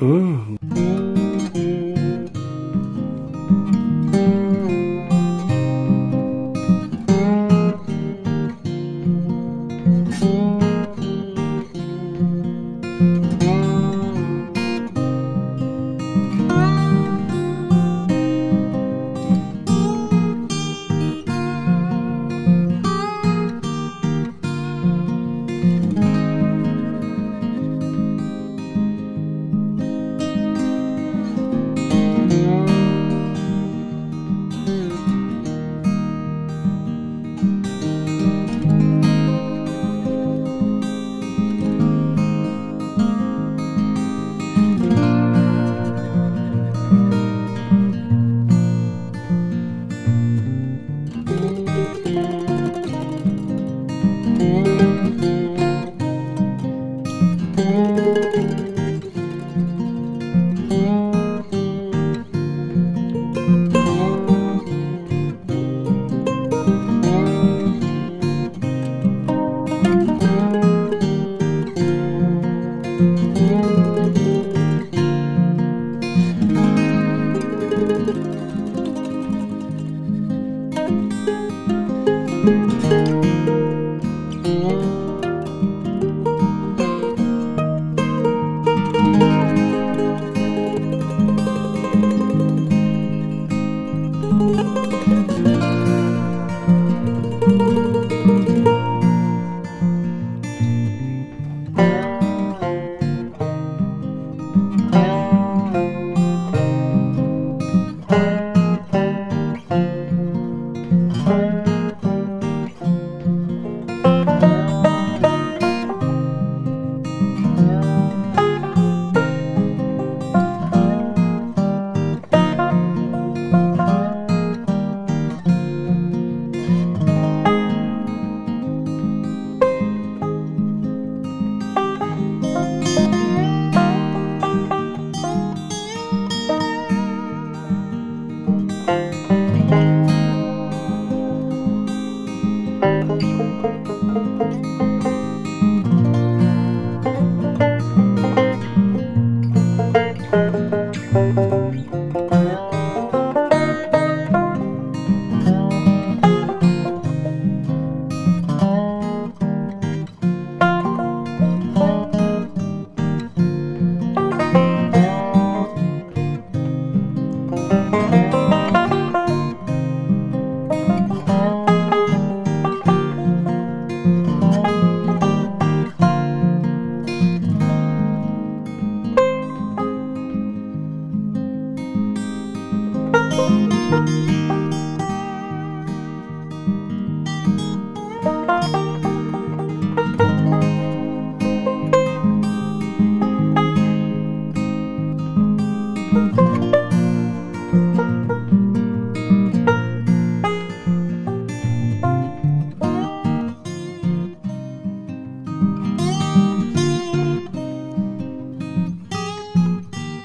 嗯。Música